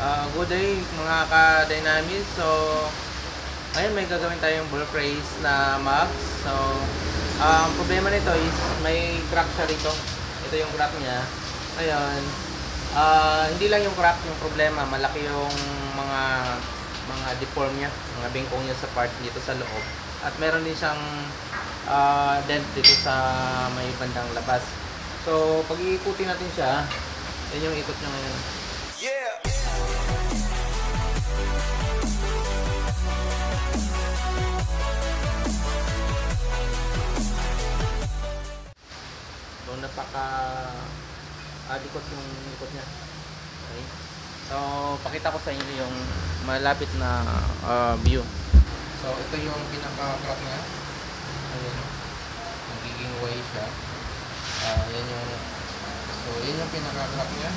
Ah, good day mga ka-dynamis. So, ngayon may gagawin tayong ball phrase na max. So, ah, ang problema nito is may crack siya rito. Ito yung crack niya. Ngayon, ah, hindi lang yung crack yung problema. Malaki yung mga mga deform niya, mga bengkong niya sa part dito sa loob. At meron din siyang ah, dent dito sa may bandang labas. So, pag iikutin natin siya, yan yung ikot niya ngayon. So, napaka alikot yung ikot niya. Okay. So, pakita ko sa inyo yung malapit na ah, view. So, ito yung pinaka-crack niya. Ayun. Nagiging way siya. Ah, yan yung So, yan yung pinaka-crack niya.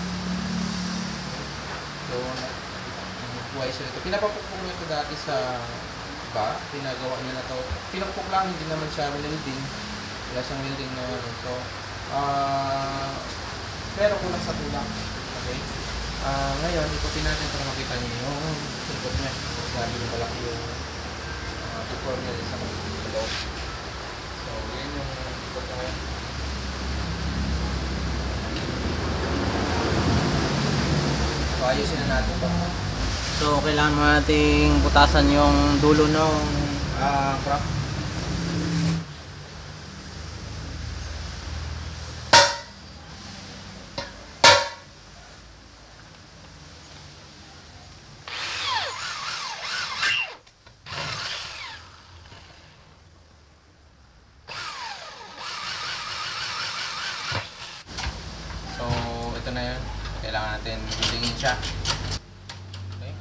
So, nag-way siya ito. Pinapapukpok niya ito dati sa ba. Pinagawa niya na to. Pinapukpok lang, hindi naman siya welding. Wala siyang welding na ano. So, ah, pero kulang sa tulang. Okay? Ah, ngayon, ikutin natin para makita niyo yung ikot niya. Sabi yung malaki yung uh, deform niya sa loob. So, yan yung ikot niya ngayon. So, ayusin na natin to. So, kailangan mo nating butasan yung dulo ng ah, crack. So, ito na yun. Kailangan natin bilingin siya. Okay?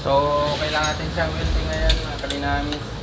So, kailangan natin siyang welding ngayon, mga kalinamis.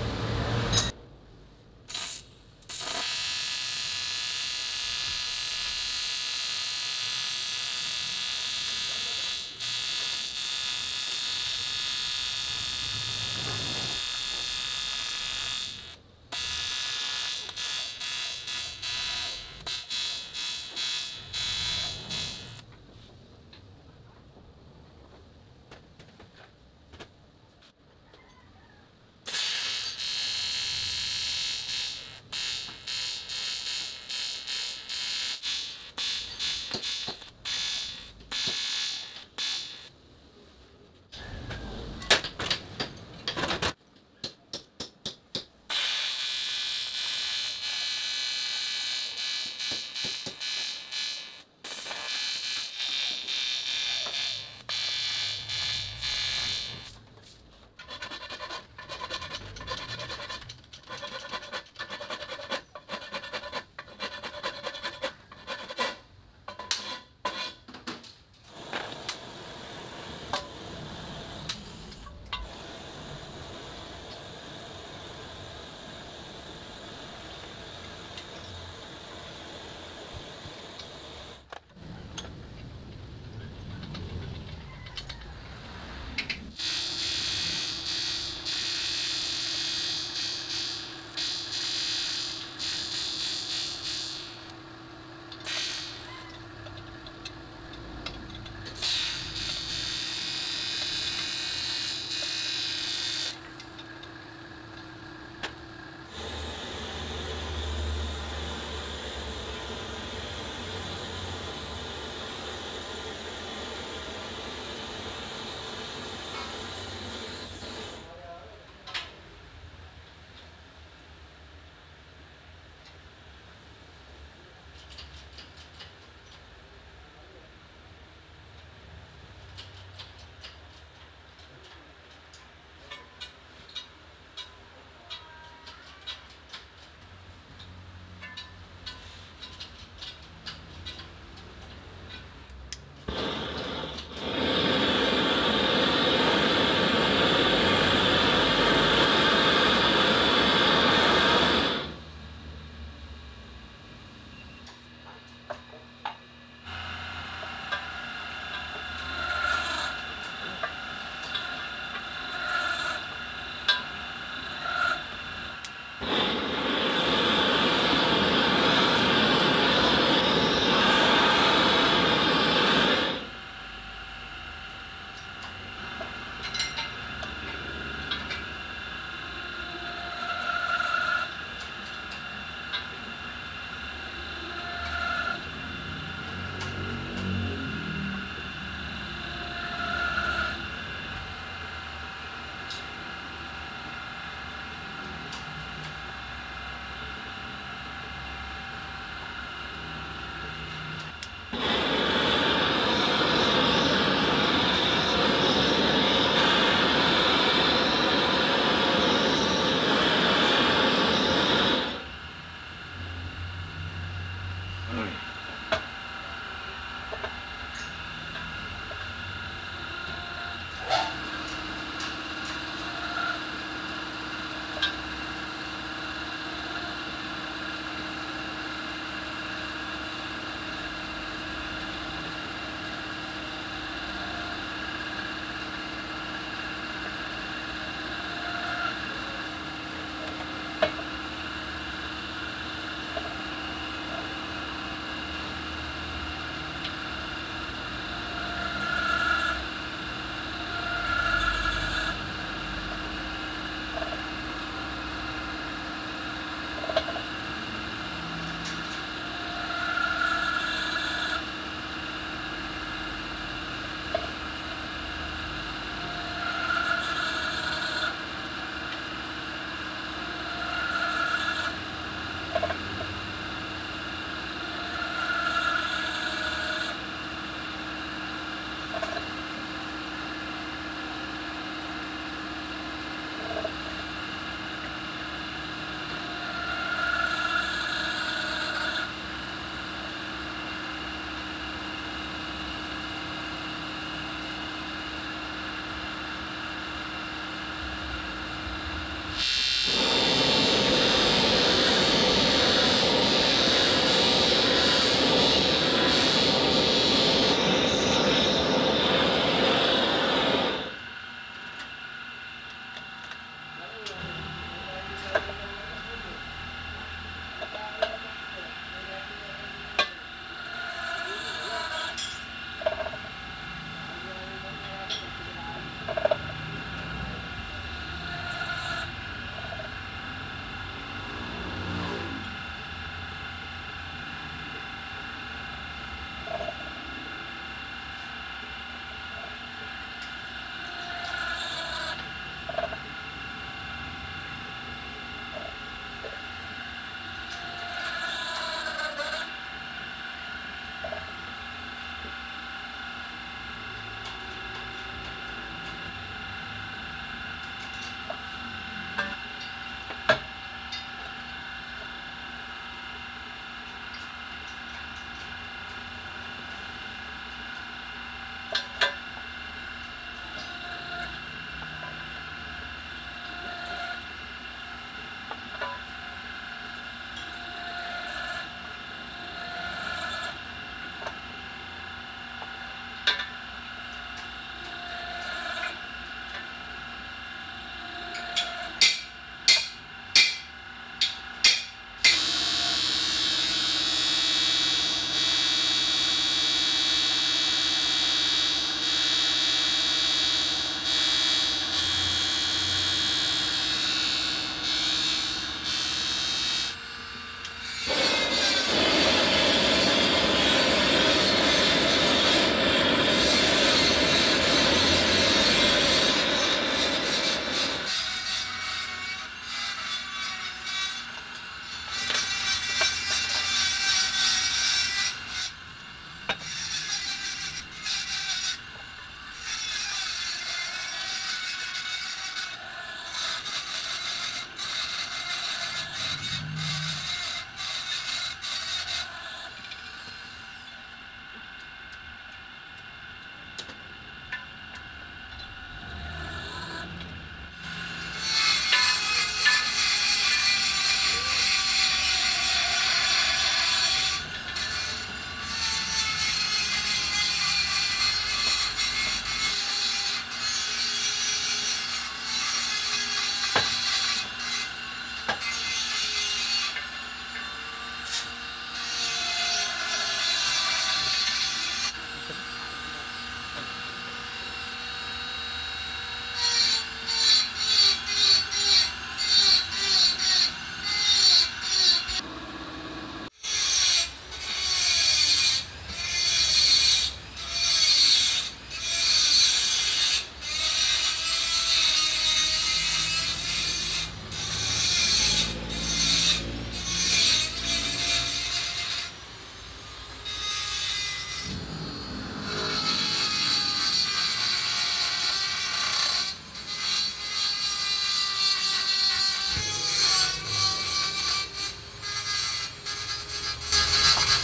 All right.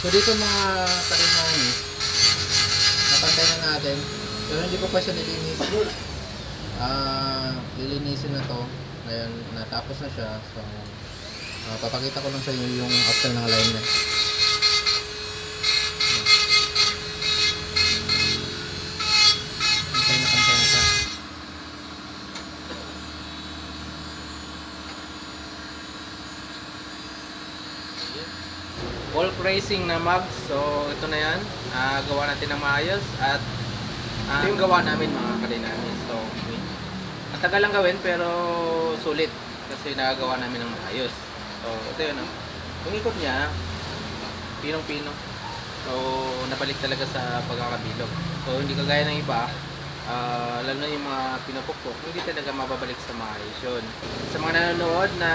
So dito mga karinangis, napantay na natin. Pero hindi pa pa siya nilinis. Ah, lilinisin na to. Ngayon, natapos na siya. So, ah, papakita ko lang sa inyo yung after ng alignment. Pantay na pantay na siya. Wolf Racing na mag. So, ito na yan. Ah, gawa natin ng maayos. At ito yung gawa namin mga kadinamis. So, ang tagal lang gawin pero sulit. Kasi nagagawa namin ng maayos. So, ito yun. Oh. Yung ikot niya, pinong-pino. So, nabalik talaga sa pagkakabilog. So, hindi kagaya ng iba, ah, lalo na yung mga pinapukpok, hindi talaga mababalik sa maayos yun. Sa mga nanonood na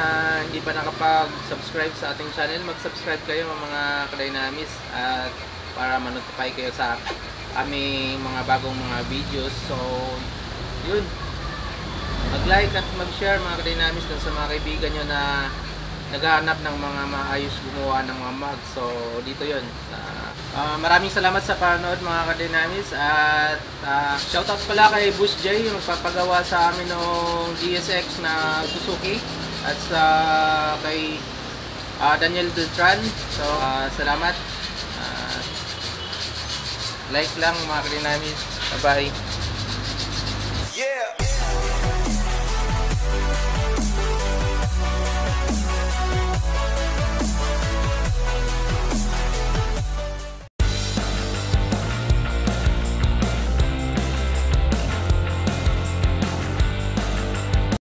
hindi pa nakapag-subscribe sa ating channel, mag-subscribe kayo mga kadinamis at para ma-notify kayo sa aming mga bagong mga videos. So, yun. Mag-like at mag-share mga kadinamis dun sa mga kaibigan nyo na naghahanap ng mga maayos gumawa ng mga mug. So, dito yun. Sa- ah, maraming salamat sa panonood mga kadinamis at ah, shoutout pala kay Bush J yung magpapagawa sa amin ng GSX na Suzuki at sa kay ah, Daniel Dultran. So, ah, salamat. Ah, like lang mga kadinamis. Bye-bye.